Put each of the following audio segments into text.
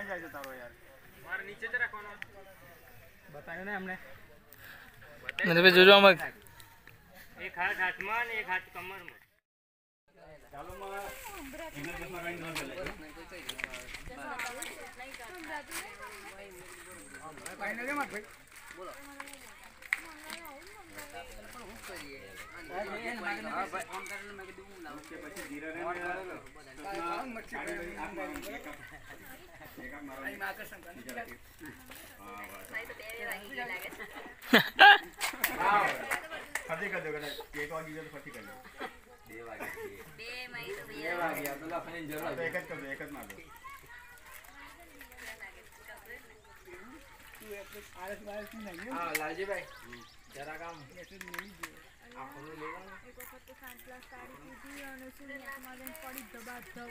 કઈ જાય છે તારો યાર? મારે નીચે જ રાખવાનો. બતાવ્યો ને અમને મને ભાઈ જોજો અમક એક હાથ હાથમાં ને એક હાથ કમરમાં. ચાલો માં ઇંગ્લિશ બસમાં કઈ ન ચાલે ભાઈ. ને. ભાઈ કે પછી ધીરે फटी कर दो एक आगे जो फटी कर दो बे मई तो भैया आ गया अब्दुल्ला फनी ज़रूर एकत कर दो एकत मार दो हाँ लालजी भाई जरा काम आप लोग लेगा एक वक्त तो सांस लास्ट आड़ी थी और उसने आत्मा गन पड़ी दबा दब।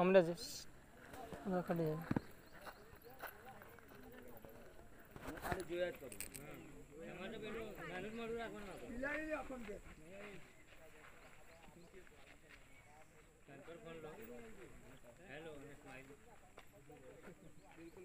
আমরা যে আমরা খালি যাই हेलो बिल्कुल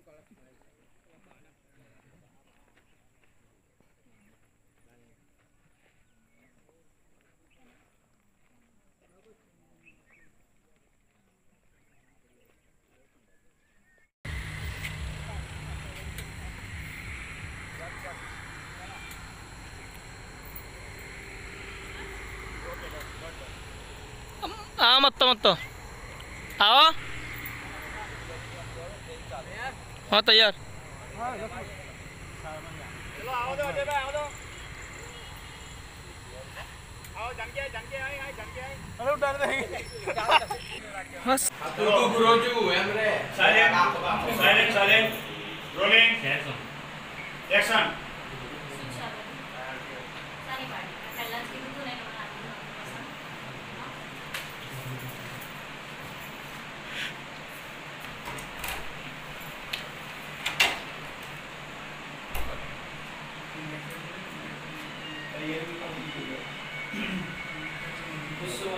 मत మొత్తం आओ। हाँ तैयार। Silent silent rolling action layer of computer. Gusto,